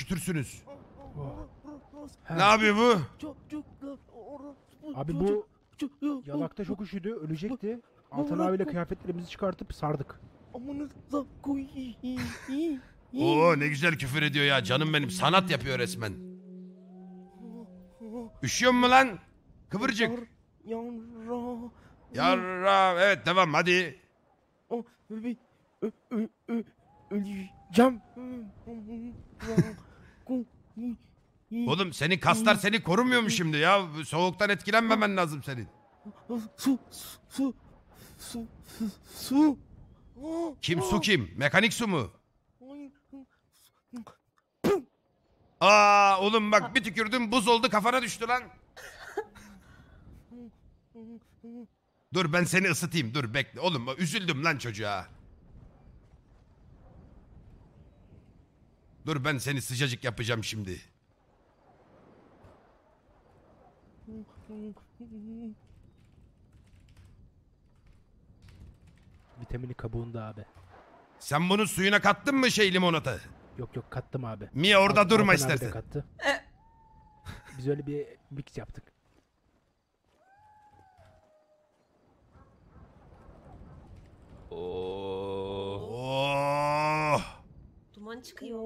üşütürsünüz. Ne yapıyor bu? Abi bu yalakta çok üşüdü, ölecekti. Altan abiyle kıyafetlerimizi çıkartıp sardık. Amanıza koyayım. Oo ne güzel küfür ediyor ya canım benim. Sanat yapıyor resmen. Üşüyor mu lan? Kıvırcık. Yavra. Yarra evet devam hadi. Öleceğim. Oğlum senin kaslar seni korumuyor mu şimdi ya? Soğuktan etkilenmemen lazım senin. Su, su, su, su, su, Kim su kim? Mekanik su mu? Aa oğlum bak bir tükürdün buz oldu kafana düştü lan. Dur ben seni ısıtayım dur bekle. Oğlum üzüldüm lan çocuğa. Dur ben seni sıcacık yapacağım şimdi. Vitamini kabuğunda abi. Sen bunun suyuna kattın mı şey limonata? Yok yok kattım abi. Mia orada Altan- durma Altan abi de istersen. kattı. Biz öyle bir mix yaptık. Oo. Duman çıkıyor.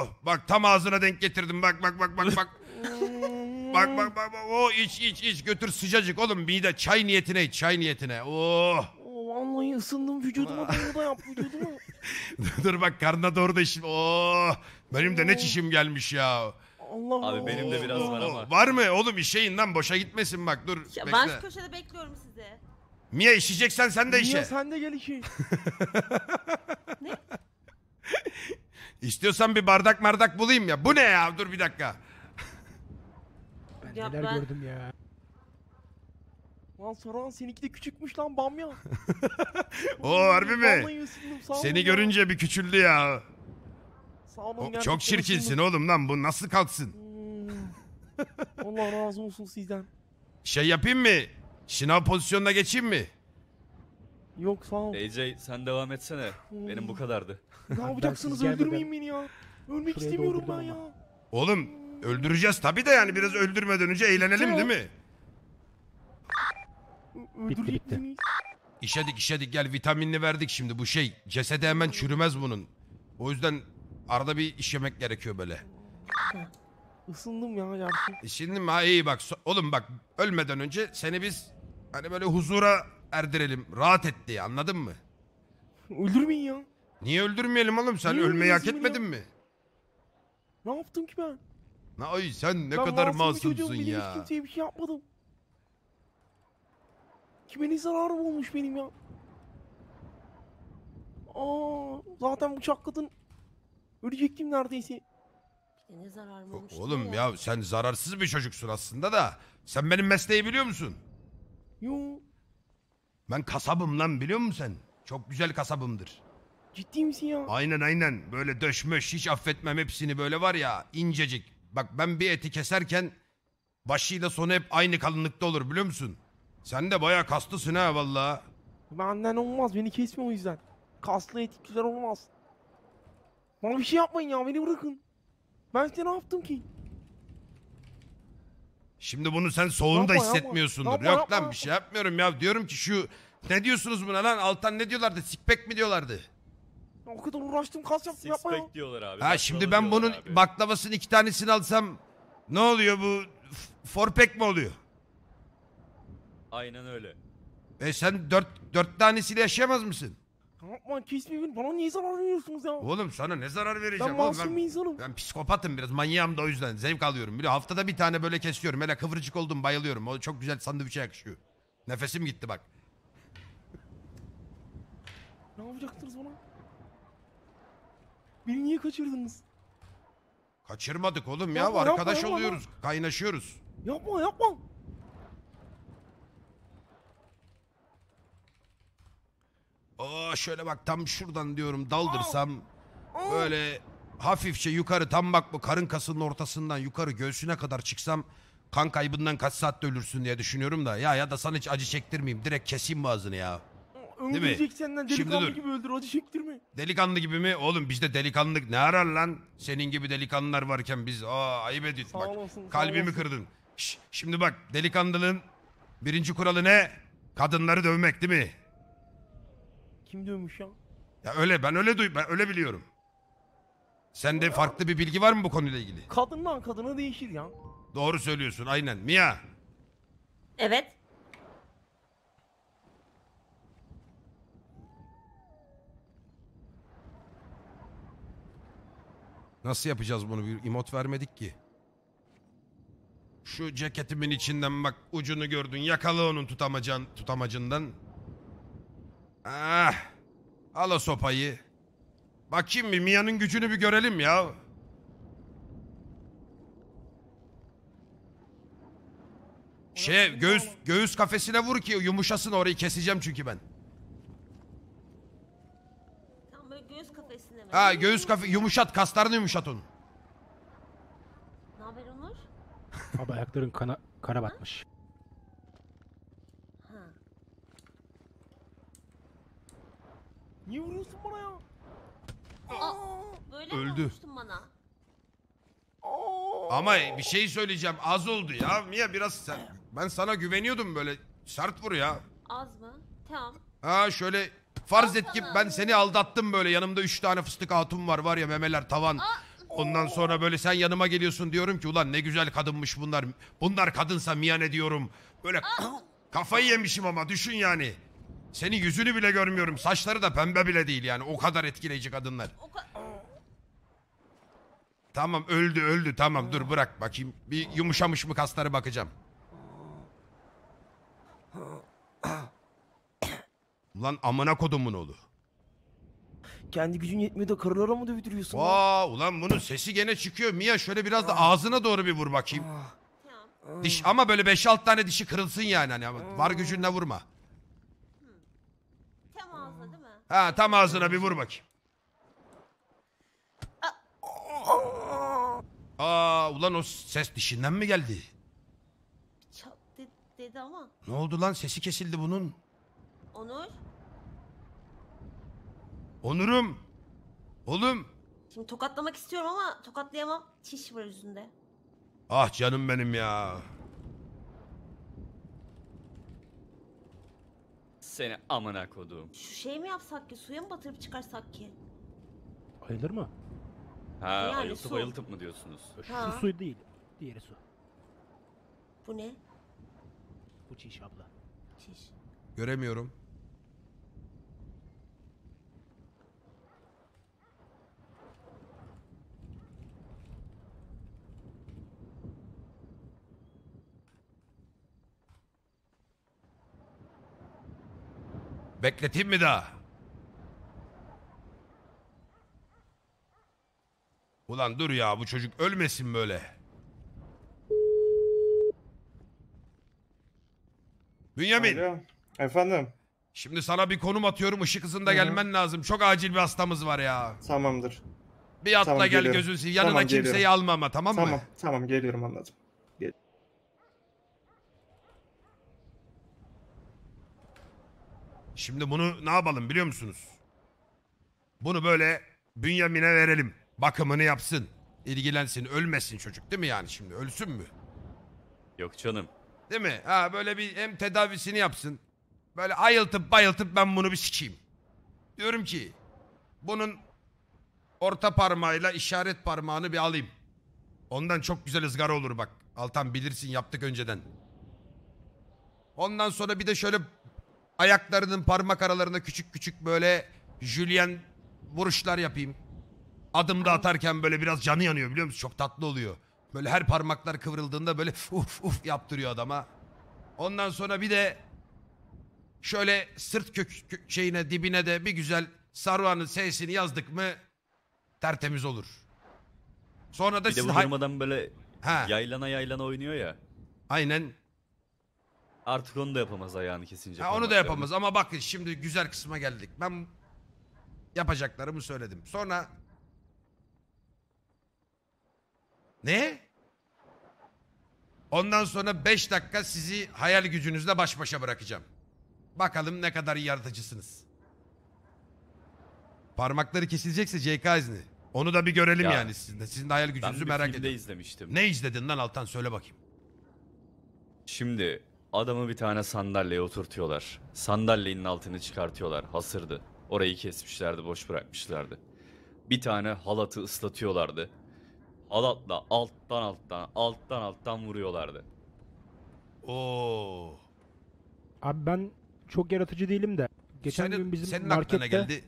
oh. Bak tam ağzına denk getirdim. Bak bak bak bak bak. bak bak bak. bak. Oh iç iç iç götür sıcacık oğlum. Mide çay niyetine iç çay niyetine. Oh. Oo, Vallahi ısındım vücuduma doğru da yap vücuduma. Dur bak karnına doğru da işim. Oh. Benim de ne çişim gelmiş ya. Allah Abi benim de biraz var ama. Var mı oğlum işeyin lan boşa gitmesin bak dur. Ya bekle. ben şu köşede bekliyorum sizi. Mia işeyeceksen sen de işe. Niye sen de gel işe. İstiyorsan bir bardak mardak bulayım ya. Bu ne ya? Dur bir dakika. Ben Ya neler ben- gördüm ya. Lan Soran seninki de küçükmüş lan bamya. Oo harbi mi? Vallahi ısındım sağ olun Seni ya. görünce bir küçüldü ya. Sağ olun, O- gerçekten çok çirkinsin ısındım. oğlum lan. Bu nasıl kalksın? Hmm. Allah razı olsun sizden. Şey yapayım mı? Şınav pozisyonuna geçeyim mi? Yok sağ ol. AJ sen devam etsene. Benim bu kadardı. ne yapacaksınız gelmeden öldürmeyin beni ya. Ölmek şuraya istemiyorum ben doldurdum ya. Oğlum öldüreceğiz tabii de yani biraz öldürmeden önce eğlenelim değil mi? Ö- Bitti, Öldürecek bitti. beni. İşedik işedik gel vitaminini verdik şimdi bu şey. Cesede hemen çürümez bunun. O yüzden arada bir iş yemek gerekiyor böyle. Isındım ya gerçekten. E Şimdi mi? Ha iyi bak. so- Oğlum bak ölmeden önce seni biz hani böyle huzura erdirelim. Rahat et diye anladın mı? Öldürmeyin ya. Niye öldürmeyelim oğlum? Sen Niye ölmeyi hak öldürüyorsun etmedin mi? Ne yaptım ki ben? Na- Ay sen ne ben kadar masum bir çocuğum, masumsun benim Hiç ya. kimseye bir şey yapmadım. Kime ne zararım olmuş benim ya? Aa, zaten bıçak kadın ölecektim neredeyse. Ne zararım olmuş. Oğlum diyor ya sen zararsız bir çocuksun aslında da. Sen benim mesleği biliyor musun? Yo, Ben kasabım lan biliyor musun sen? Çok güzel kasabımdır. ciddi misin ya? Aynen aynen. Böyle döşmöş hiç affetmem hepsini böyle var ya incecik. Bak ben bir eti keserken başıyla sonu hep aynı kalınlıkta olur biliyor musun? Sen de bayağı kaslısın ha valla. Benden olmaz, beni kesme o yüzden. Kaslı etik güzel olmaz. Bana bir şey yapmayın ya, beni bırakın. Ben size ne yaptım ki? Şimdi bunu sen soğunu da Yapma, yapma. hissetmiyorsundur. Yapma, Yok yapma, lan bir şey yapmıyorum ya. Diyorum ki şu ne diyorsunuz buna lan? Altan ne diyorlardı? Sikpek mi diyorlardı? Ya O kadar uğraştım, kas yaptım, Six yapma ya. pack diyorlar abi. Ha baklava şimdi ben diyorlar bunun abi. baklavasının iki tanesini alsam ne oluyor bu? F- Forpek mi oluyor? Aynen öyle. E sen dört, dört tanesiyle yaşayamaz mısın? Yapma, kesme beni. Bana niye zarar veriyorsunuz ya? Oğlum sana ne zarar Ben vereceğim oğlum? masum Ben, bir insanım. ben psikopatım biraz manyağım da o yüzden zevk alıyorum. Böyle haftada bir tane böyle kesiyorum. Hele kıvırcık oldum bayılıyorum. O çok güzel sandviçe yakışıyor. Nefesim gitti bak. Ne yapacaktınız bana? Beni niye kaçırdınız? Kaçırmadık oğlum ya. Yapma, yapma, Arkadaş yapma, oluyoruz. Kaynaşıyoruz. Yapma, yapma. Aa şöyle bak tam şuradan diyorum daldırsam böyle hafifçe yukarı tam bak bu karın kasının ortasından yukarı göğsüne kadar çıksam kan kaybından kaç saatte ölürsün diye düşünüyorum da ya ya da sana hiç acı çektirmeyeyim direkt keseyim boğazını ya. Öldürecek senden Şimdi delikanlı dur. gibi öldür acı çektirme. Delikanlı gibi mi? Oğlum bizde delikanlılık ne arar lan? Senin gibi delikanlılar varken biz aa ayıp ediyorsun Sağ bak. olasın, sağ Kalbimi olasın. kırdın. Şş, şimdi bak delikanlılığın birinci kuralı ne? Kadınları dövmek değil mi? Kim dövmüş ya? Ya öyle ben öyle duy ben öyle biliyorum. Sende farklı bir bilgi var mı bu konuyla ilgili? Kadından kadına değişir ya. Doğru söylüyorsun aynen. Mia Evet. nasıl yapacağız bunu? Bir emot vermedik ki. Şu ceketimin içinden bak ucunu gördün. Yakala onun tutamacan, tutamacından. Ah. Al o sopayı. Bakayım bir Mia'nın gücünü bir görelim ya. Şey göğüs göğüs kafesine vur ki yumuşasın orayı keseceğim çünkü ben. Tam böyle göğüs kafesine mi? Ha göğüs kafe yumuşat kaslarını yumuşat onun. Ne haber Onur? Abi ayakların kana, kana batmış. Ha. Niye vuruyorsun bana ya? Aa, böyle mi Öldü. olmuştun bana? Aa! Ama bir şey söyleyeceğim az oldu ya. Mia biraz sen, ben sana güveniyordum böyle sert vur ya. Az mı? Tamam. Ha şöyle farz et ki ben seni aldattım böyle yanımda üç tane fıstık hatun var var ya memeler tavan. Ondan sonra böyle sen yanıma geliyorsun diyorum ki ulan ne güzel kadınmış bunlar. Bunlar kadınsa Mia ne diyorum. Böyle kafayı yemişim ama düşün yani. Senin yüzünü bile görmüyorum. Saçları da pembe bile değil yani. O kadar etkileyici kadınlar. Tamam öldü öldü tamam dur bırak bakayım. Bir yumuşamış mı kasları bakacağım. Ulan amına kodumun oğlu. Kendi gücün yetmiyor da karılara mı dövdürüyorsun? lan? Vaa ulan bunun sesi gene çıkıyor. Mia şöyle biraz da ağzına doğru bir vur bakayım. Diş ama böyle 5-6 tane dişi kırılsın yani hani var gücünle vurma. Tam ağzına değil mi? Ha tam ağzına bir vur bakayım. Aa ulan o ses dişinden mi geldi? Çat de- dedi ama. Ne oldu lan sesi kesildi bunun. Onur. Onurum. Oğlum. Şimdi tokatlamak istiyorum ama tokatlayamam. Çiş var yüzünde. Ah canım benim ya. Seni amına koduğum. Şu şey mi yapsak ki? Suya mı batırıp çıkarsak ki? Ayılır mı? Ha Yani ayıltıp su. ayıltıp mı diyorsunuz? Şu Ha. su değil. Diğeri su. Bu ne? Bu çiş abla. Çiş. Göremiyorum. Bekleteyim mi daha? Ulan dur ya bu çocuk ölmesin böyle. Bünyamin. Alo. Efendim. Şimdi sana bir konum atıyorum ışık hızında Hı hı. gelmen lazım. Çok acil bir hastamız var ya. Tamamdır. Bir atla Tamam, gel geliyorum. gözün seveyim. Yanına Tamam, kimseyi geliyorum. alma ama tamam, Tamam. mı? Tamam geliyorum anladım. Şimdi bunu ne yapalım biliyor musunuz? Bunu böyle Bünyamin'e verelim. Bakımını yapsın. ilgilensin. Ölmesin çocuk değil mi yani şimdi? Ölsün mü? Yok canım. Değil mi? Ha böyle bir hem tedavisini yapsın. Böyle ayıltıp bayıltıp ben bunu bir sikeyim. Diyorum ki bunun orta parmağıyla işaret parmağını bir alayım. Ondan çok güzel ızgara olur bak. Altan bilirsin yaptık önceden. Ondan sonra bir de şöyle ayaklarının parmak aralarına küçük küçük böyle jülyen vuruşlar yapayım. Adımda atarken böyle biraz canı yanıyor biliyor musun? Çok tatlı oluyor. Böyle her parmaklar kıvrıldığında böyle uf uf yaptırıyor adama. Ondan sonra bir de şöyle sırt kök, kö- şeyine dibine de bir güzel Saruhan'ın sesini yazdık mı tertemiz olur. Sonra da Bir de siz bu durmadan böyle Ha. yaylana yaylana oynuyor ya. aynen Artık onu da yapamaz ayağını kesince. Ha, onu da yapamaz ama bakın şimdi güzel kısma geldik. Ben yapacaklarımı söyledim. Sonra ne? Ondan sonra 5 dakika sizi hayal gücünüzle baş başa bırakacağım. Bakalım ne kadar yaratıcısınız. Parmakları kesilecekse CK izni. Onu da bir görelim Ya, yani sizin de. Sizin de hayal Ben gücünüzü bir merak filmde ediyorum. izlemiştim. Ne izledin lan Altan söyle bakayım. Şimdi adamı bir tane sandalyeye oturtuyorlar. Sandalyenin altını çıkartıyorlar. Hasırdı. Orayı kesmişlerdi, boş bırakmışlardı. Bir tane halatı ıslatıyorlardı. Halatla alttan alttan, alttan alttan vuruyorlardı. Oo. Abi ben çok yaratıcı değilim de. Geçen senin, gün bizim senin markette, geldi.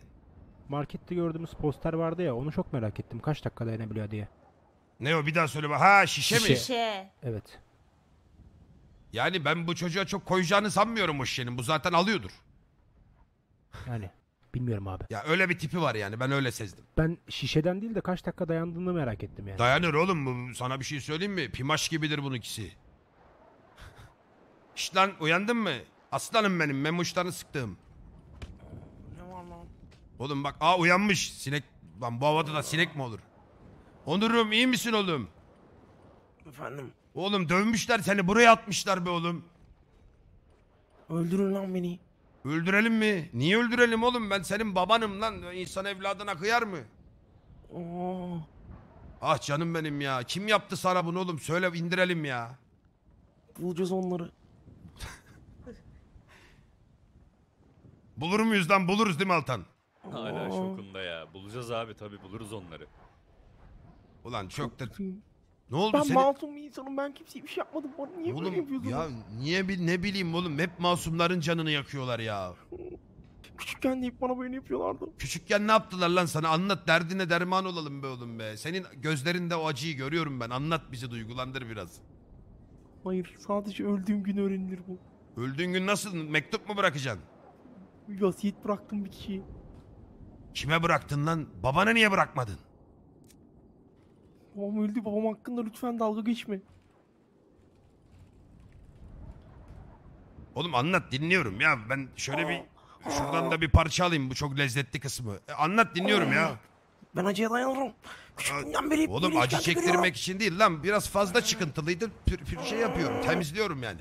markette gördüğümüz poster vardı ya onu çok merak ettim. Kaç dakika dayanabiliyor diye. Ne o bir daha söyle bak. Ha şişe, mi? Şişe. Evet. Yani ben bu çocuğa çok koyacağını sanmıyorum o şişenin. Bu zaten alıyordur. Yani bilmiyorum abi. Ya öyle bir tipi var yani ben öyle sezdim. Ben şişeden değil de kaç dakika dayandığını merak ettim yani. Dayanır oğlum bu. Sana bir şey söyleyeyim mi? Pimaş gibidir bunun ikisi. Şşt lan uyandın mı? Aslanım benim memuşlarını sıktım. Ne var lan? Oğlum bak aa uyanmış. Sinek. Lan bu havada da sinek mi olur? Onurum iyi misin oğlum? Efendim. Oğlum dövmüşler seni buraya atmışlar be oğlum. Öldürün lan beni. Öldürelim mi? Niye öldürelim oğlum? Ben senin babanım lan. İnsan evladına kıyar mı? Oo. Ah canım benim ya. Kim yaptı sana bunu oğlum? Söyle indirelim ya. Bulacağız onları. Bulur muyuz lan? Buluruz değil mi Altan? Hala şokunda ya. Bulacağız abi tabi buluruz onları. Ulan çok da... Ne oldu Ben senin? masum bir insanım. Ben kimseye bir şey yapmadım. Bana niye böyle Oğlum yapıyorsunuz? ya niye bil ne bileyim oğlum hep masumların canını yakıyorlar ya. Küçükken de hep bana böyle yapıyorlardı. Küçükken ne yaptılar lan sana anlat derdine derman olalım be oğlum be. Senin gözlerinde o acıyı görüyorum ben anlat bizi duygulandır biraz. Hayır. Sadece öldüğüm gün öğrenilir bu. Öldüğün gün nasıl mektup mu bırakacaksın? Bir vasiyet bıraktım bir kişiye. Kime bıraktın lan? Babana niye bırakmadın? Babam öldü. Babam hakkında lütfen dalga geçme. Oğlum anlat dinliyorum ya ben şöyle bir şuradan da bir parça alayım bu çok lezzetli kısmı. E, anlat dinliyorum ya. Ben acıya dayanırım. Küçüklüğümden beri Oğlum böyle acı işkence çektirmek görüyorum. için değil lan biraz fazla çıkıntılıydı pür pür şey yapıyorum temizliyorum yani.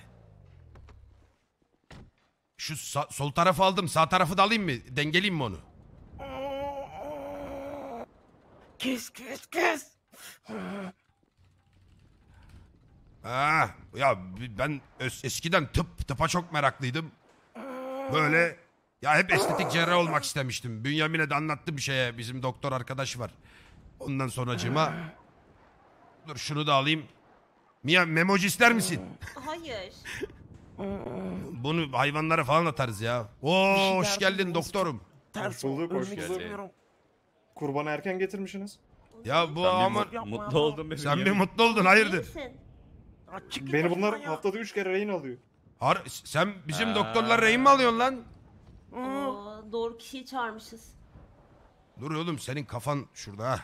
Şu sa- sol tarafı aldım sağ tarafı da alayım mı dengeleyeyim mi onu? Kes kes kes. Ah, ya ben eskiden tıp tıpa çok meraklıydım. Böyle ya hep estetik cerrah olmak istemiştim. Bünyamin'e de anlattım bir şeye bizim doktor arkadaş var. Ondan sonracığıma dur şunu da alayım. Mia memoji ister misin? Hayır. Bunu hayvanlara falan atarız ya. Oo şey hoş geldin doktorum. Ters bulduk, hoş istemiyorum. Kurbanı erken getirmişsiniz. Ya bu ama mutlu yapma. oldun be sen bir mutlu oldun hayırdır? Beni bunlar ya. haftada 3 kere rehin alıyor. Har sen bizim Ha. doktorlar rehin mi alıyorsun lan? Oo, doğru kişiyi çağırmışız. Dur oğlum senin kafan şurada ha.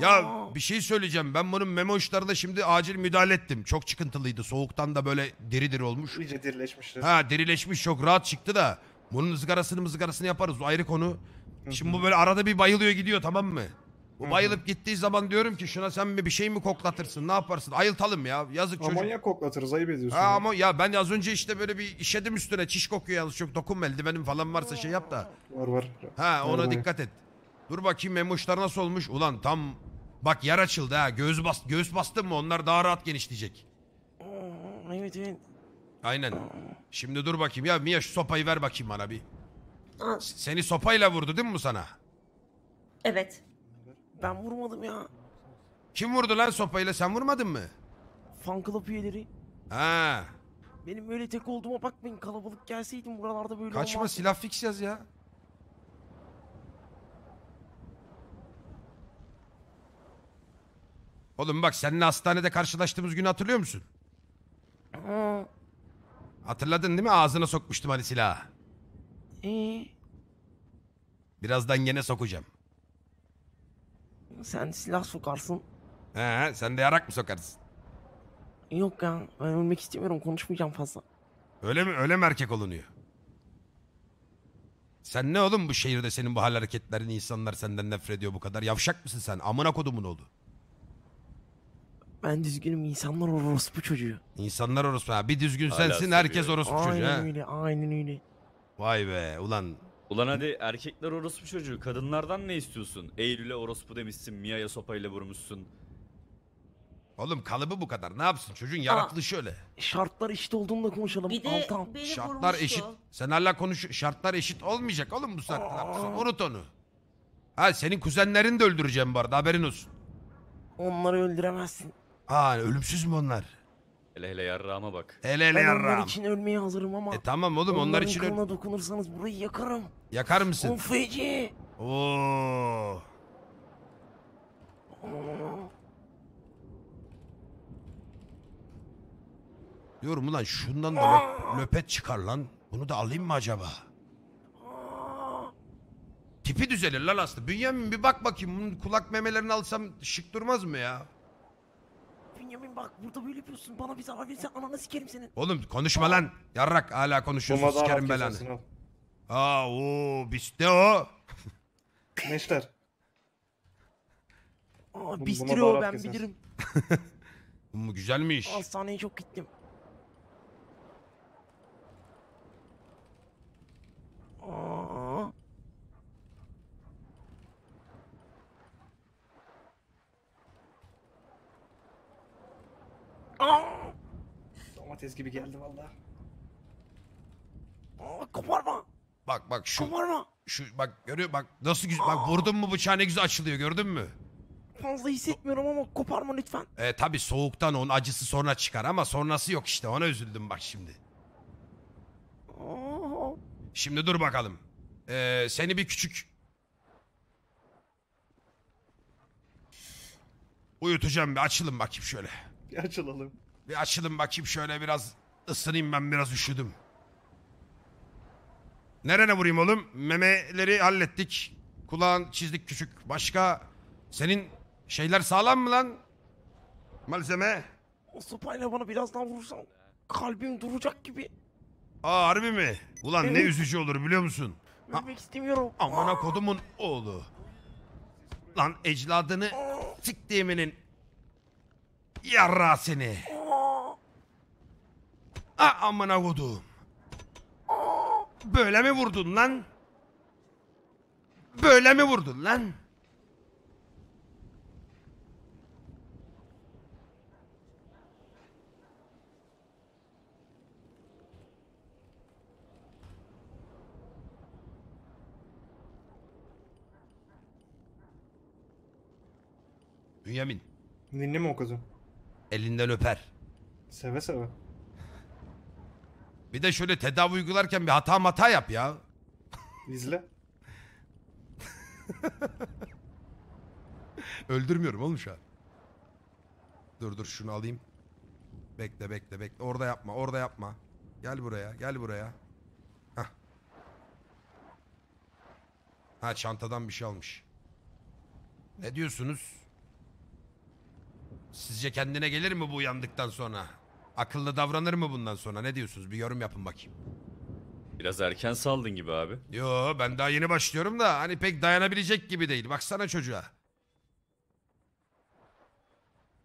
Ya bir şey söyleyeceğim. Ben bunun memo işlerine şimdi acil müdahale ettim. Çok çıkıntılıydı. Soğuktan da böyle diri diri olmuş. İyice dirileşmişler. Ha derileşmiş çok rahat çıktı da. Bunun ızgarasını mızgarasını yaparız. O ayrı konu. Şimdi bu böyle arada bir bayılıyor gidiyor tamam mı? Bu bayılıp gittiği zaman diyorum ki şuna sen bir bir şey mi koklatırsın ne yaparsın? Ayıltalım ya. Yazık çocuk. Amonyak koklatırız ayıp ediyorsun. Ha ya. ama ya ben az önce işte böyle bir işedim üstüne çiş kokuyor yalnız çok dokunma eldivenim falan varsa şey yap da. Var var. Ha ona Var, var. dikkat et. Dur bakayım memoşlar nasıl olmuş? Ulan tam bak yer açıldı ha. Göğüs bas göğüs bastın mı onlar daha rahat genişleyecek. Evet evet. Aynen. Şimdi dur bakayım ya Mia şu sopayı ver bakayım bana bir. Seni sopayla vurdu değil mi bu sana? evet. Ben vurmadım ya. Kim vurdu lan sopayla sen vurmadın mı? Fan club üyeleri. Ha. Benim öyle tek olduğuma bakmayın. Kalabalık gelseydim buralarda böyle Kaçma olmazdı. silah fix yaz ya. Oğlum bak seninle hastanede karşılaştığımız günü hatırlıyor musun? Aa, Hatırladın değil mi? Ağzına sokmuştum hani silahı. ee, Birazdan gene sokacağım. Sen silah sokarsın. He, sen de yarak mı sokarsın? Yok ya ben ölmek istemiyorum konuşmayacağım fazla. Öyle mi? Öyle mi erkek olunuyor? Sen ne oğlum bu şehirde senin bu hal hareketlerin insanlar senden nefret ediyor bu kadar? Yavşak mısın sen? Amına kodumun oğlu. Ben düzgünüm insanlar orospu çocuğu. İnsanlar orospu. Ha, bir düzgün Hala sensin herkes orospu çocuğu. Aynen ha. öyle aynen öyle. Vay be ulan. Ulan hadi erkekler orospu çocuğu. Kadınlardan ne istiyorsun? Eylül'e orospu demişsin. Mia'ya sopayla vurmuşsun. Oğlum kalıbı bu kadar. Ne yapsın? Çocuğun yaratılışı öyle. Şartlar eşit olduğunda konuşalım. Bir de Altan. beni Şartlar vurmuştu. eşit. Sen hala konuş. Şartlar eşit olmayacak oğlum bu saatte. Sen Unut onu. Ha senin kuzenlerini de öldüreceğim bu arada haberin olsun. Onları öldüremezsin. Ha ölümsüz mü onlar? Hele hele yarrağıma bak. Hele hele Ben onlar yarrağım. için ölmeye hazırım ama. E tamam oğlum onlar onların için öl- dokunursanız burayı yakarım. yakar mısın? O feci. Oo. Diyorum ulan şundan da lö- löpet çıkar lan. Bunu da alayım mı acaba? Tipi düzelir lan aslında. Bünyamin bir bak bakayım. Bunun kulak memelerini alsam şık durmaz mı ya? Bünyamin bak burada böyle yapıyorsun. Bana bir zarar verirsen ananı sikerim senin. Oğlum konuşma lan. Yarrak hala konuşuyorsun. Buna daha Sikerim belanı. kesersin al. Aa o biste o. Neşter. Aa buna bistiri daha o rahat ben kesersin. bilirim. Bu güzelmiş. Hastaneye çok gittim. Aa. Aa. Domates gibi geldi valla. Koparma. Bak bak şu Koparma. şu bak görüyor bak nasıl güzel bak vurdun mu bıçağı ne güzel açılıyor gördün mü? Fazla hissetmiyorum ama koparma lütfen. E tabi soğuktan onun acısı sonra çıkar ama sonrası yok işte ona üzüldüm bak şimdi. Aa. Şimdi dur bakalım. Ee, seni bir küçük uyutacağım bir açılın bakayım şöyle. Bir açılalım. Bir açılın bakayım şöyle biraz ısınayım ben biraz üşüdüm. Nerene vurayım oğlum? Memeleri hallettik. Kulağın çizdik küçük. Başka senin şeyler sağlam mı lan? Malzeme. O sopayla bana biraz daha vurursan kalbim duracak gibi. Aa harbi mi? Ulan ne Evet. üzücü olur biliyor musun? Ölmek istemiyorum. amına kodumun oğlu. Lan ecladını siktiğiminin yarra seni. Ah amına kodum. Böyle mi vurdun lan? Böyle mi vurdun lan? Bünyamin Ninni mi okudun? elinden öper. Seve seve. Bir de şöyle tedavi uygularken bir hata mata yap ya. İzle. Öldürmüyorum oğlum şu an. Dur dur şunu alayım. Bekle bekle bekle. Orada yapma orada yapma. Gel buraya gel buraya. Hah. Ha çantadan bir şey almış. Ne diyorsunuz? Sizce kendine gelir mi bu uyandıktan sonra? Akıllı davranır mı bundan sonra? Ne diyorsunuz? Bir yorum yapın bakayım. Biraz erken saldın gibi abi. Yo ben daha yeni başlıyorum da hani pek dayanabilecek gibi değil. Baksana çocuğa.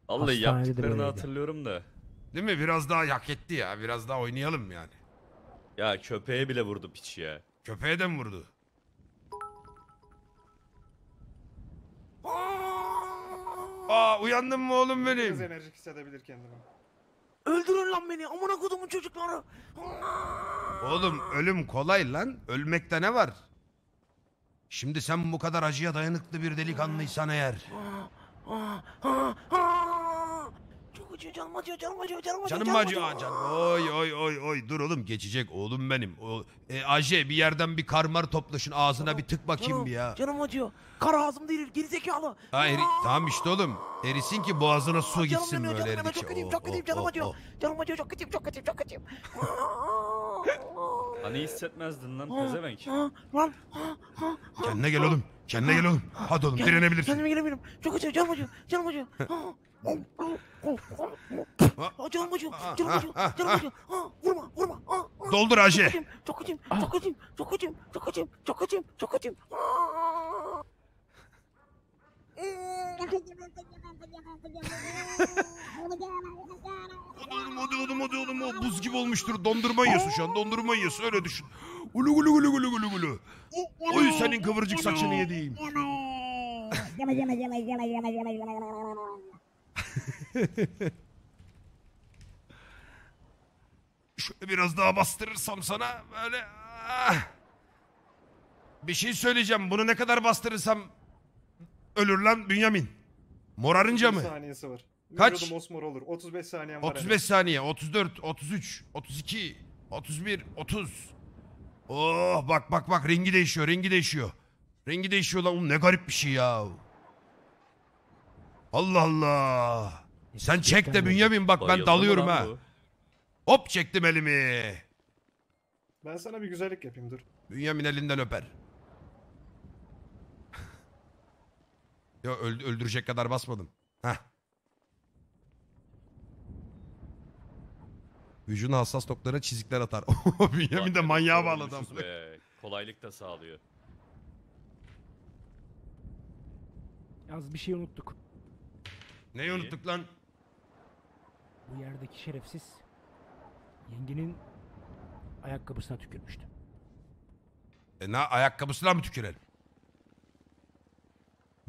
Vallahi Hastanede de yaptıklarını böyleydi. hatırlıyorum da. Değil mi? Biraz daha hak etti ya. Biraz daha oynayalım yani. Ya köpeğe bile vurdu piç ya. Köpeğe de mi vurdu? Aa uyandın mı oğlum Biraz benim? enerjik hissedebilir kendini. Öldürün lan beni. Amına kodumun çocukları. Oğlum ölüm kolay lan. Ölmekte ne var? Şimdi sen bu kadar acıya dayanıklı bir delikanlıysan eğer. Aa, aa, aa. Çok acıyor canım acıyor canım acıyor canım acıyor. Canım acıyor canım? Oy oy oy oy dur oğlum geçecek oğlum benim. O, e, Aje bir yerden bir karmar toplaşın ağzına bir tık bakayım Canım, bir ya. Canım acıyor. Kara ağzım değil gerizekalı. Ha, eri, tamam işte oğlum. Erisin ki boğazına su Canım gitsin yanıyor, böyle canım eridikçe. Çok kötüyüm Oh, çok kötüyüm oh, canım oh, acıyor. Canım acıyor çok kötüyüm çok kötüyüm çok kötüyüm. Hani hissetmezdin lan Aa, pezevenk. aa, Lan. aa, aa, aa. Kendine gel oğlum. Kendine gel oğlum. Hadi oğlum direnebilirsin. Kendime gelemiyorum. Çok acıyor canım acıyor. Canım acıyor. Aa, Canım acıyor. Canım acıyor. Canım acıyor. Aa, Vurma vurma. Aa, aa. Doldur Aje. Çok acıyım, çok acıyım, çok acıyım, çok acıyım, çok acıyım, çok oğlum hadi oğlum hadi oğlum. O buz gibi olmuştur. Dondurma yiyorsun şu an. Dondurma yiyorsun öyle düşün. Ulu gulu gulu gulu gulu gulu. Oy senin kıvırcık saçını yediğim. Şöyle biraz daha bastırırsam sana böyle. ah. Bir şey söyleyeceğim. Bunu ne kadar bastırırsam ölür lan Bünyamin. Morarınca mı? 35 saniyesi var. Kaç? Vücudum osmor olur. 35 saniyen var. 35 saniye, 34, 33, 32, 31, 30. Oh bak bak bak rengi değişiyor, rengi değişiyor. Rengi değişiyor lan oğlum ne garip bir şey ya. Allah Allah. Sen çek de Bünyamin bak ben Bayıldı dalıyorum lan ha. bu? Hop çektim elimi. Ben sana bir güzellik yapayım dur. Bünyamin elinden öper. Yo öld- öldürecek kadar basmadım. Heh. Vücudun hassas noktalarına çizikler atar. Bünyamin de Ulan manyağa bağladı. olmuşuz amına. be. Kolaylık da sağlıyor. Yalnız bir şey unuttuk. Neyi unuttuk lan? Bu yerdeki şerefsiz yengenin ayakkabısına tükürmüştü. E ne ayakkabısına mı tükürelim?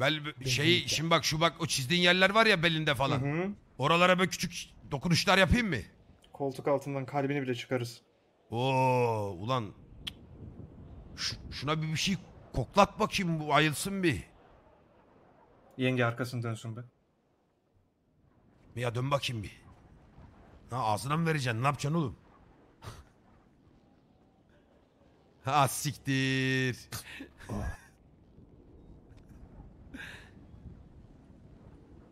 Bel şey şimdi bak şu bak o çizdiğin yerler var ya belinde falan. Hı hı. Oralara böyle küçük dokunuşlar yapayım mı? Koltuk altından kalbini bile çıkarız. Oo ulan Şu- şuna bir bir şey koklat bakayım bu ayılsın bir. Yenge arkasını dönsün be. Ya dön bakayım bir. Ha ağzına mı vereceksin? Ne yapacaksın oğlum? ha siktir.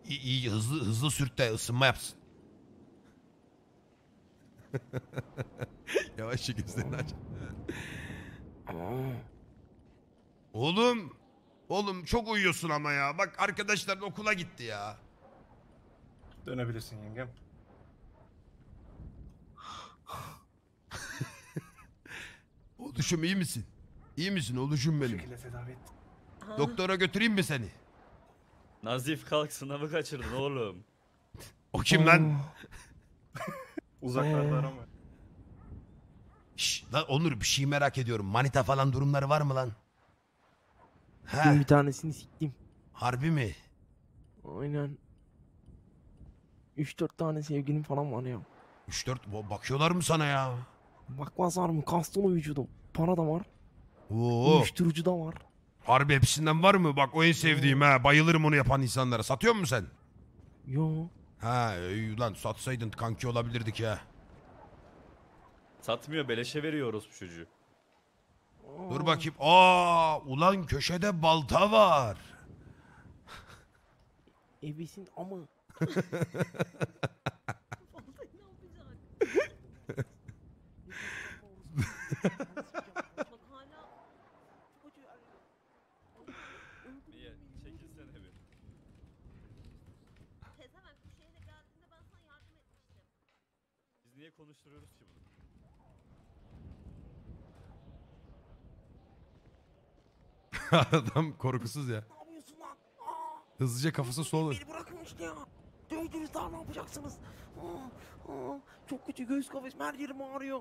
iyi, iyi hızlı hızlı sürt de ısınma yapsın. Yavaşça gözlerini aç. Oğlum. Oğlum çok uyuyorsun ama ya. Bak arkadaşlar okula gitti ya. Dönebilirsin yengem. Oluşum iyi misin? İyi misin oluşum Bu benim? şekilde tedavi et. Doktora götüreyim mi seni? Nazif kalk sınavı kaçırdın oğlum. O kim lan? Uzaklarda arama. Şş, lan Onur bir şey merak ediyorum. Manita falan durumları var mı lan? Dün He, bir tanesini siktim. harbi mi? Aynen. 3-4 tane sevgilim falan var ya. 3-4 bakıyorlar mı sana ya? Bakmazlar mı? Kaslı vücudum. Para da var. Oo, Uyuşturucu da var. harbi hepsinden var mı? Bak o en sevdiğim ha. Bayılırım onu yapan insanlara. Satıyor musun sen? Yo. Ha, lan satsaydın kanki olabilirdik ya. Satmıyor beleşe veriyoruz bu çocuğu. Dur bakayım. Aa, ulan köşede balta var. Ebesin ama. Niye? Çekilsene bir. teyzem bu şehre geldiğinde ben sana yardım etmiştim. Biz niye konuşturuyoruz ki bunu? Adam korkusuz ya. Ne yapıyorsun lan? Aa, Hızlıca kafası sola. beni bırakın işte ya. Dövdünüz daha ne yapacaksınız? Aa, aa, çok kötü göğüs kafes her yerim ağrıyor.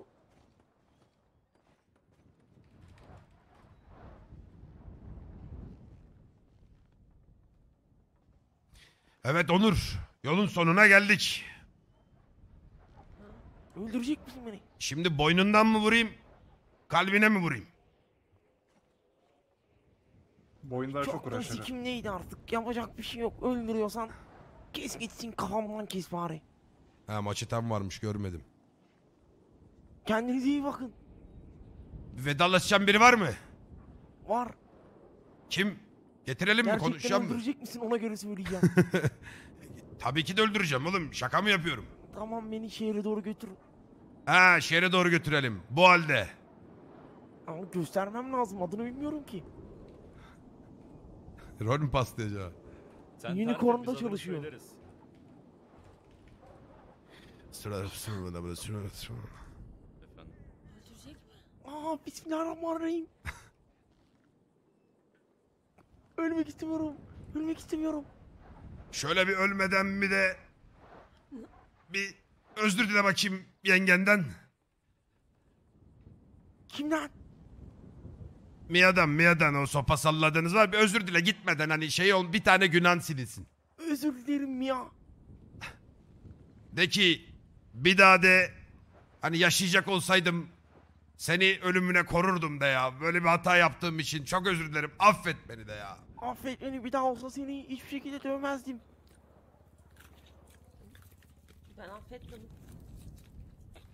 Evet Onur. Yolun sonuna geldik. Öldürecek misin beni? Şimdi boynundan mı vurayım? Kalbine mi vurayım? Boyunlar çok Çok uğraşır. sikim neydi artık? Yapacak bir şey yok. Öldürüyorsan kes gitsin kafamdan kes bari. Ha maçetem varmış görmedim. Kendinize iyi bakın. Vedalaşacağım biri var mı? Var. Kim? Getirelim mi Gerçekten konuşacağım mı? öldürecek misin ona göre söyleyeceğim. Tabii ki de öldüreceğim oğlum. Şaka mı yapıyorum? tamam beni şehre doğru götür. Ha şehre doğru götürelim. Bu halde. Ama göstermem lazım adını bilmiyorum ki. Rol mü paslayacağım? Unicorn'da çalışıyor. söyleriz. Efendim. Öldürecek mi? Aa bismillahirrahmanirrahim. Ölmek istemiyorum. Ölmek istemiyorum. Şöyle bir ölmeden bir de bir özür dile bakayım yengenden. Kimden? Mia'dan Mia'dan o sopa salladığınız var. Bir özür dile gitmeden hani şey ol bir tane günah silinsin. Özür dilerim ya. De ki bir daha de hani yaşayacak olsaydım seni ölümüne korurdum de ya. Böyle bir hata yaptığım için çok özür dilerim. Affet beni de ya. Affet beni bir daha olsa seni hiçbir şekilde dövmezdim. Ben affetmedim.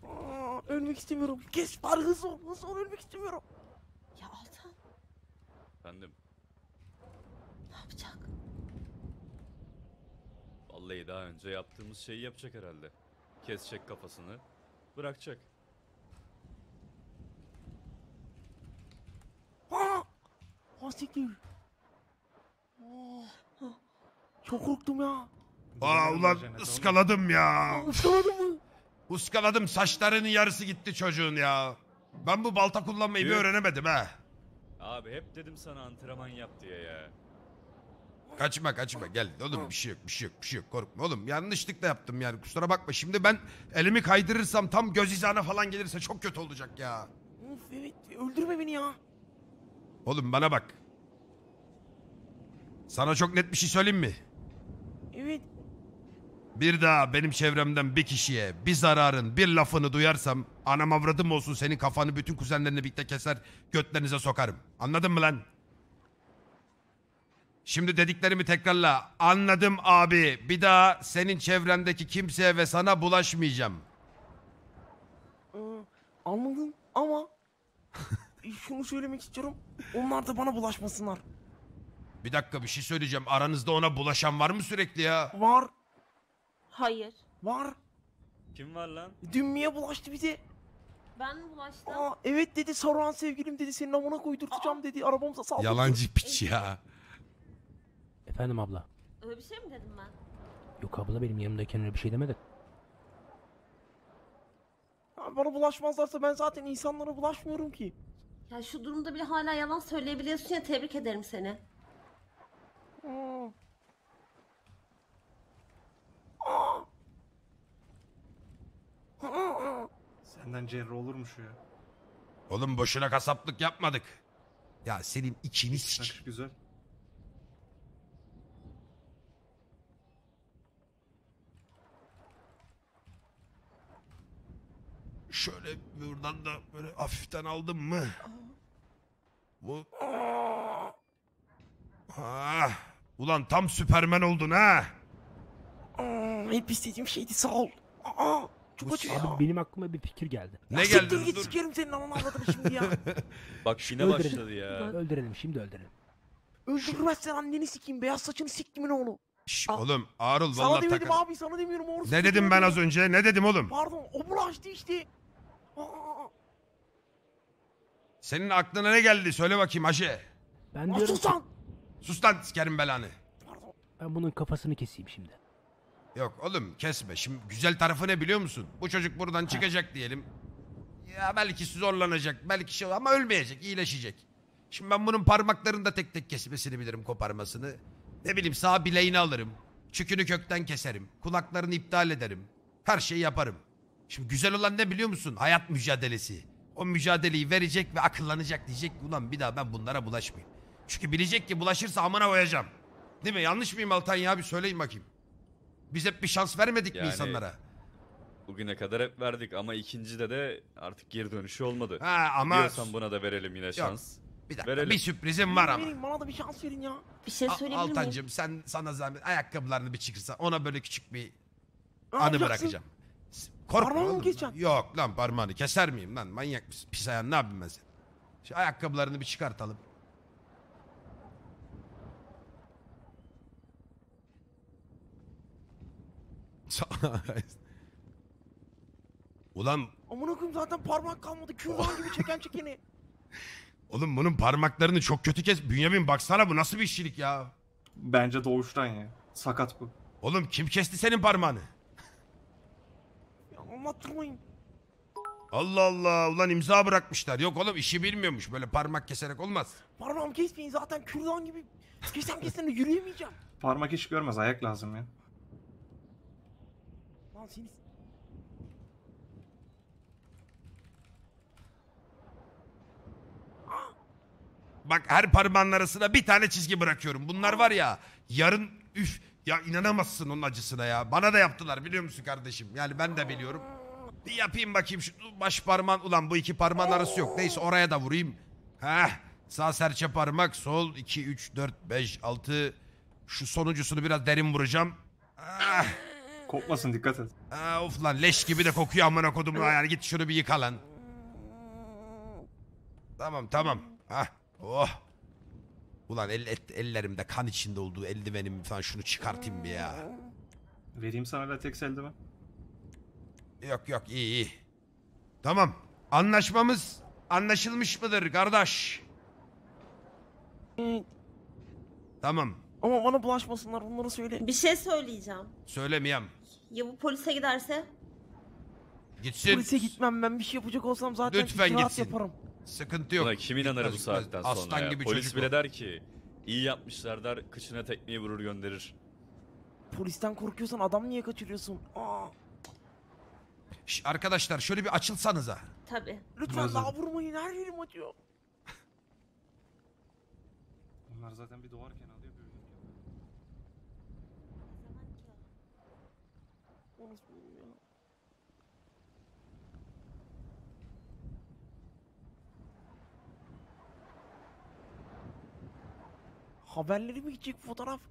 Aa, ölmek istemiyorum. Geç bari hızlı ol. Hızlı ol ölmek istemiyorum. Efendim ne yapacak? vallahi daha önce yaptığımız şeyi yapacak herhalde. Kesecek kafasını bırakacak. Aa! Ha siktir. Aa, Çok korktum ya. Aa ulan ıskaladım ya. Aa, ıskaladın mı? Iskaladım saçlarının yarısı gitti çocuğun ya. Ben bu balta kullanmayı bir Yürü. öğrenemedim ha. Abi hep dedim sana antrenman yap diye ya. Kaçma kaçma gel oğlum bir şey yok bir şey yok bir şey yok korkma oğlum yanlışlıkla yaptım yani kusura bakma şimdi ben elimi kaydırırsam tam göz hizana falan gelirse çok kötü olacak ya. Of evet öldürme beni ya. Oğlum bana bak. Sana çok net bir şey söyleyeyim mi? Evet. Bir daha benim çevremden bir kişiye bir zararın bir lafını duyarsam anam avradım olsun senin kafanı bütün kuzenlerine birlikte keser götlerinize sokarım. Anladın mı lan? Şimdi dediklerimi tekrarla. Anladım abi. Bir daha senin çevrendeki kimseye ve sana bulaşmayacağım. Ee, anladım ama şunu söylemek istiyorum. Onlar da bana bulaşmasınlar. Bir dakika bir şey söyleyeceğim. Aranızda ona bulaşan var mı sürekli ya? Var, Hayır. var. Kim var lan? Dünmeye bulaştı bize. Ben mi bulaştım? Aa, evet dedi Saruhan sevgilim dedi senin amına koydurtacağım dedi arabamıza saldırdı. Yalancı piç ya. Efendim abla. Öyle bir şey mi dedim ben? Yok abla benim yanımdayken öyle bir şey demedim. Ya bana bulaşmazlarsa ben zaten insanlara bulaşmıyorum ki. Ya şu durumda bile hala yalan söyleyebiliyorsun ya tebrik ederim seni. Aa. Aa. Senden cerrah olurmuş ya. Oğlum boşuna kasaplık yapmadık. Ya senin içini sik. Nakış güzel. Şöyle buradan da böyle hafiften aldım mı? Bu... Ah, ulan tam süpermen oldun ha. Hep istediğim şeydi sağ ol. Aa, çok acı ya. Abi benim aklıma bir fikir geldi. Ne Siktir geldi? git Dur. sikerim senin ananı avradını şimdi ya. Bak yine Öldürelim. başladı ya. Öldürelim şimdi öldürelim. Öldürmezsen anneni sikeyim beyaz saçını siktimin oğlu. Şş, Aa, oğlum Ağrıl Sana vallahi demedim takıl. abi sana demiyorum oğlum. Ne dedim ben az önce? Ne dedim oğlum? Pardon o bulaştı işte. Aa, Senin aklına ne geldi? Söyle bakayım Hacı. Ben diyorum ki sen? Sus lan sikerim belanı. Pardon. ben bunun kafasını keseyim şimdi. Yok oğlum kesme. Şimdi güzel tarafı ne biliyor musun? Bu çocuk buradan çıkacak diyelim. Ya belki zorlanacak, belki şey ama ölmeyecek, iyileşecek. Şimdi ben bunun parmaklarını da tek tek kesmesini bilirim, koparmasını. Ne bileyim sağ bileğini alırım. Çükünü kökten keserim. Kulaklarını iptal ederim. Her şeyi yaparım. Şimdi güzel olan ne biliyor musun? Hayat mücadelesi. O mücadeleyi verecek ve akıllanacak diyecek. ki, Ulan bir daha ben bunlara bulaşmayayım. Çünkü bilecek ki bulaşırsa amına koyacağım. Değil mi? Yanlış mıyım Altan ya? Bir söyleyin bakayım. Biz hep bir şans vermedik mi Yani- insanlara? Bugüne kadar hep verdik ama ikincide de artık geri dönüşü olmadı. Ha ama Diyorsan buna da verelim yine şans. bir dakika verelim. bir sürprizim var ama. Verin, bana da bir şans verin ya. Bir şey A- söyleyebilir miyim? Altancığım sen sana zahmet ayakkabılarını bir çıkırsa ona böyle küçük bir Ne anı yapacaksın? bırakacağım. S- Korkma mı oğlum. keseceksin? Yok lan parmağını keser miyim lan manyak mısın? Pis ayağın ne yapayım ben sen? Şu ayakkabılarını bir çıkartalım. Ulan Amına koyayım zaten parmak kalmadı. Kürdan gibi çeken çekeni. oğlum bunun parmaklarını çok kötü kes. Bünyamin baksana bu nasıl bir işçilik ya? Bence doğuştan ya. Sakat bu. Oğlum kim kesti senin parmağını? Ya anlattırmayın. Allah Allah ulan imza bırakmışlar. Yok oğlum işi bilmiyormuş. Böyle parmak keserek olmaz. Parmağımı kesmeyin zaten kürdan gibi. Kesem kesem de yürüyemeyeceğim. Parmak iş görmez ayak lazım ya. Lan seni... Bak her parmağın arasına bir tane çizgi bırakıyorum. Bunlar var ya yarın üf ya inanamazsın onun acısına ya. Bana da yaptılar biliyor musun kardeşim? Yani ben de biliyorum. Bir yapayım bakayım şu baş parmağın ulan bu iki parmağın arası yok. Neyse oraya da vurayım. Heh sağ serçe parmak sol 2 3 4 5 6 şu sonuncusunu biraz derin vuracağım. Ah. Kopmasın dikkat et. Aa, of lan leş gibi de kokuyor amına kodum yani git şunu bir yıka lan. Tamam tamam. Hah. Oh. Ulan el, et- ellerimde kan içinde olduğu eldivenim falan şunu çıkartayım bir ya. Vereyim sana latex eldiven. Yok yok iyi iyi. Tamam. Anlaşmamız anlaşılmış mıdır kardeş? Tamam. Ama bana bulaşmasınlar bunları söyle. Bir şey söyleyeceğim. Söylemeyeyim. Ya bu polise giderse? Gitsin. Polise gitmem ben bir şey yapacak olsam zaten Lütfen icraat gitsin. yaparım. Sıkıntı yok. Buna kim inanır bu Gitmez, gitmez. saatten sonra Aslan ya? gibi Polis çocuk bile o. der ki iyi yapmışlar der kıçına tekmeyi vurur gönderir. Polisten korkuyorsan adam niye kaçırıyorsun? Aa, Şş, arkadaşlar şöyle bir açılsanıza. Tabii. lütfen Biraz daha da- vurmayın her yerim acıyor. Bunlar zaten bir doğarken alıyor böyle. Orası benim ya. Haberleri mi gidecek fotoğraf?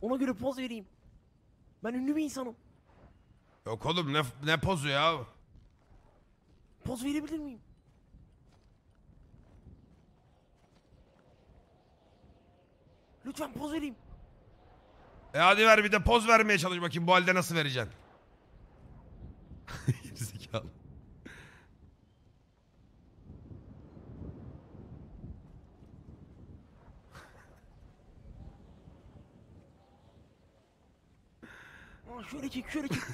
Ona göre poz vereyim. Ben ünlü bir insanım. Yok oğlum ne, ne pozu ya? Poz verebilir miyim? Lütfen poz vereyim. E hadi ver bir de poz vermeye çalış bakayım bu halde nasıl vereceksin? Gerizekalı. Aa, şöyle çek, şöyle çek.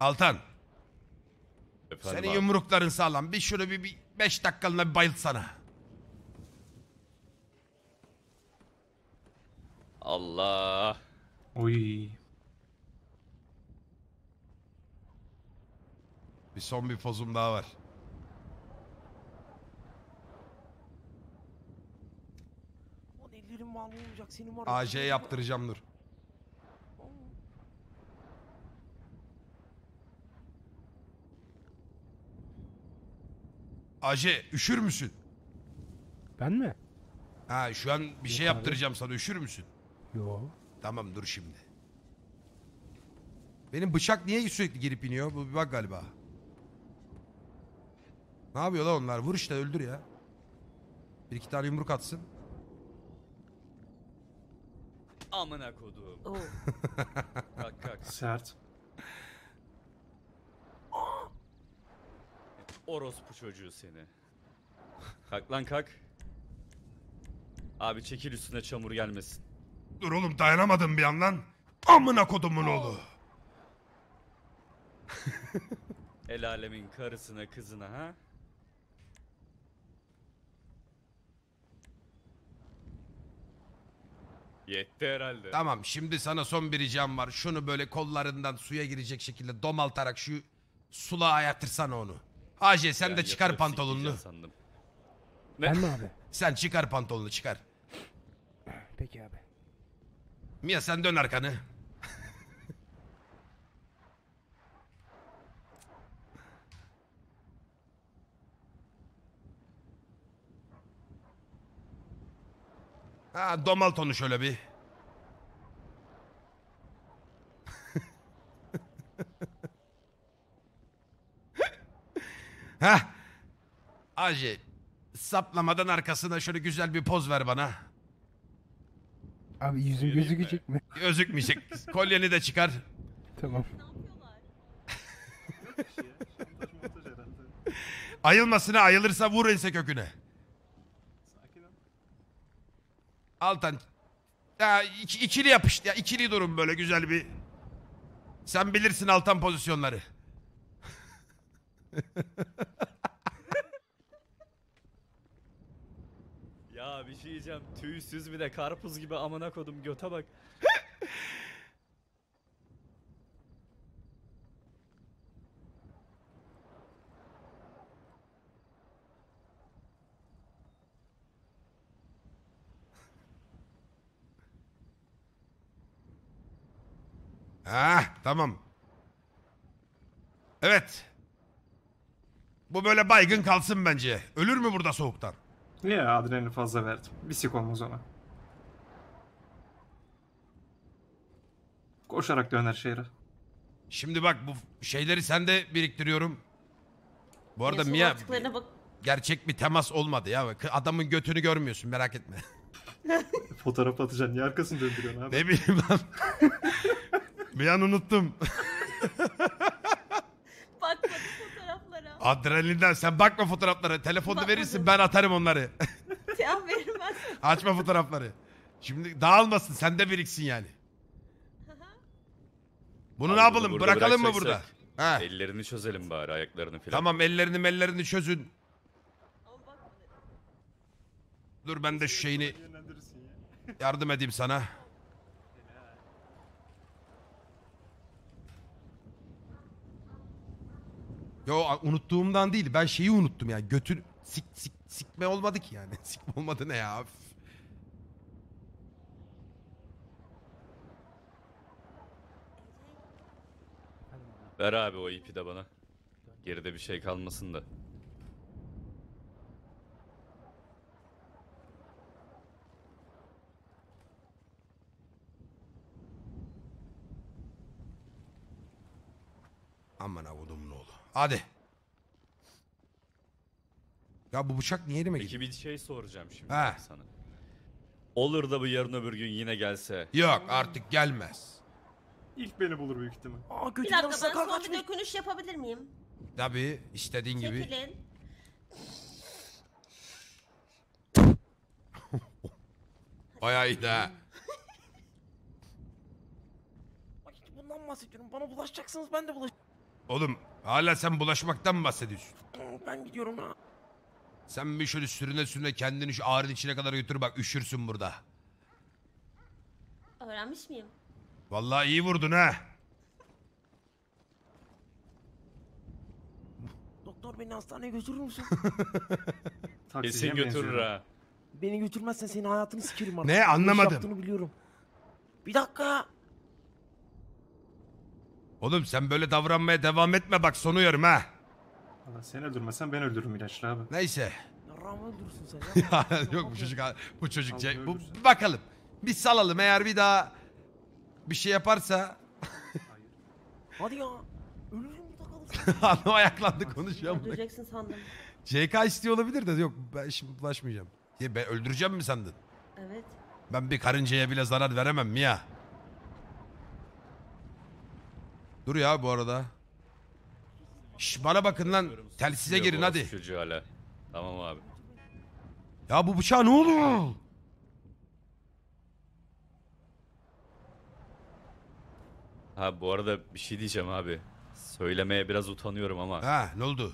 Altan Efendim senin abi. yumrukların sağlam. Bir şunu bir, bir beş dakikalığına bir bayıltsana. Allah. Oy. Bir son bir pozum daha var. Olmayacak senin var. AJ yaptıracağım dur. AJ üşür müsün? Ben mi? Ha şu an bir şey abi. yaptıracağım sana üşür müsün? Yo. Tamam dur şimdi. Benim bıçak niye sürekli gelip iniyor? Bu bir bak galiba. Ne yapıyor lan onlar? Vur işte öldür ya. Bir iki tane yumruk atsın. Amına kodum. Oo. Kalk kalk. Sert. Orospu çocuğu seni. Kalk lan kalk. Abi çekil üstüne çamur gelmesin. Dur oğlum dayanamadım bir yandan. Amına kodumun oğlu. El alemin karısına kızına ha? Yetti herhalde. Tamam şimdi sana son bir ricam var. Şunu böyle kollarından suya girecek şekilde domaltarak şu sulağa yatırsana onu. Hacı sen Yani de çıkar yatırıp pantolonunu. sikleyeceksin sandım. Ne? Ben mi abi? Sen çıkar pantolonunu çıkar. Peki abi. Mia sen dön arkanı. Ha domalt onu şöyle bir. Heh. Hacı saplamadan arkasına şöyle güzel bir poz ver bana. Abi mi? gözükecek mi? Gözükmeyecek. Kolyeni de çıkar. Tamam. Ayılmasına ayılırsa vur ense köküne. Sakin ol. Altan. Ya iki- ikili yapıştı ya ikili durun böyle güzel bir. Sen bilirsin Altan pozisyonları. Ya bir şey diyeceğim. Tüysüz bir de karpuz gibi amına kodum göte bak. Ha tamam. Evet. Bu böyle baygın kalsın bence. Ölür mü burada soğuktan? Ya adrenalin fazla verdim. Bir sik olmaz ona. Koşarak döner şehre. Şimdi bak bu şeyleri sende biriktiriyorum. Bu arada Yasal Mia artıklarına bak. gerçek bir temas olmadı ya. Adamın götünü görmüyorsun merak etme. Fotoğraf atacaksın. Niye arkasını döndürüyorsun abi? ne bileyim lan. bir an unuttum. Bakmadım fotoğraflara. Adrenalinden sen bakma fotoğraflara. Telefonunu Bakmadım. verirsin ben atarım onları. Ben sana. Açma fotoğrafları. Şimdi dağılmasın sende biriksin yani. Bunu Abi ne yapalım? burada Bırakalım mı burada? Ha. Ellerini çözelim bari ayaklarını falan. Tamam ellerini mellerini çözün. Ama bakmadım. Dur ben de şu şeyini yardım edeyim sana. Yo unuttuğumdan değil. Ben şeyi unuttum yani. Götün sik, sik, sikme olmadı ki yani. Sikme olmadı ne ya? Üf. Ver abi o ipi de bana. Geride bir şey kalmasın da. Aman oğlu. Hadi. Ya bu bıçak niye elime gitti? Peki bir şey soracağım şimdi Ha. sana. Olur da bu yarın öbür gün yine gelse. Yok artık gelmez. İlk beni bulur büyük ihtimal. Aa Bir dakika ben kar son bir kaçmış. dökünüş yapabilir miyim? Tabii istediğin gibi. Çekilin. Bayağı iyi de. ha. Bak işte bundan bahsediyorum. Bana bulaşacaksınız ben de bulaş. Oğlum hala sen bulaşmaktan mı bahsediyorsun? Ben gidiyorum ha. Sen bir şöyle sürüne sürüne kendini şu ağrın içine kadar götür bak üşürsün burada. Öğrenmiş miyim? Vallahi iyi vurdun ha. Doktor beni hastaneye götürür müsün? Kesin götürür ha. beni götürmezsen senin hayatını sikerim artık. Ne? Anlamadım. yaptığını biliyorum. Bir dakika. Oğlum sen böyle davranmaya devam etme bak sonu yarım ha. Valla sen öldürmesen ben öldürürüm ilaçlı abi. Neyse. Yarrağımı öldürürsün sen ya. Yok bu çocuk bu çocuk şey- bu öldürsün. bakalım. Bir salalım eğer bir daha bir şey yaparsa Hadi ya. Ölürüm burada kalırsın. Hanım ayaklandı konuşuyor. amına. Öldüreceksin sandım. CK istiyor olabilir de yok ben şimdi bulaşmayacağım. Ya ben öldüreceğim mi sandın? Evet. Ben bir karıncaya bile zarar veremem Mia. Dur ya bu arada. Şş, bana bakın lan. Telsize Yok, girin orası hadi. Çocuğu hala. Tamam abi. Ya bu bıçağa ne oldu? Ha bu arada bir şey diyeceğim abi. Söylemeye biraz utanıyorum ama Ha ne oldu?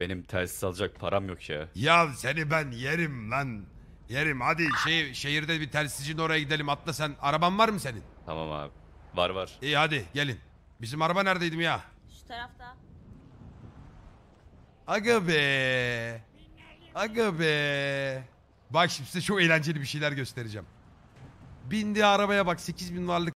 benim telsiz alacak param yok ya. Ya seni ben yerim lan. Yerim hadi şey şehirde bir telsizcinin oraya gidelim atla sen. Araban var mı senin? Tamam abi. Var var. İyi hadi gelin. Bizim araba neredeydi mi ya? Şu tarafta. Aga be. Aga be. Bak şimdi size çok eğlenceli bir şeyler göstereceğim. Bindiği arabaya bak 8000 varlık